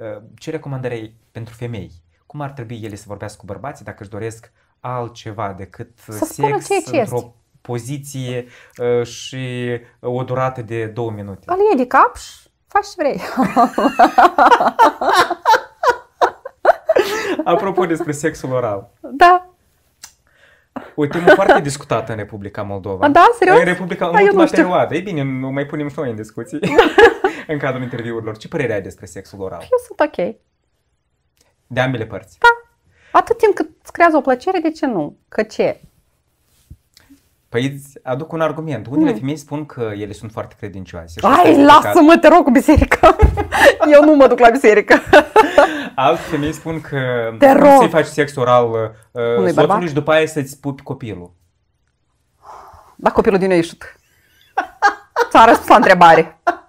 uh, ce recomandări ai pentru femei? Cum ar trebui ele să vorbească cu bărbații dacă își doresc altceva decât Să spună sex ceea ce într-o este. poziție uh, și o durată de două minute? Îl iei de cap și faci ce vrei. Apropo despre sexul oral. Da. O temă foarte discutată în Republica Moldova. Da, serios? În Republica, în Da, eu ultima nu știu. perioadă. Ei bine, nu mai punem și noi în discuții în cadrul interviurilor. Ce părere ai despre sexul oral? Eu sunt ok. De ambele părți. Atât timp cât îți creează o plăcere, de ce nu? Că ce? Păi îți aduc un argument. Unele Mm. femei spun că ele sunt foarte credincioase. și Ai, asta este lasă-mă, te rog, cu biserică. Eu nu mă duc la biserică. păcat. Alte femei spun că Te nu rog. să-i faci sex oral uh, soțului bărbat? și după aia să-ți pupi copilul. Da, copilul din nou ieșit. Ți-a răspuns la întrebare.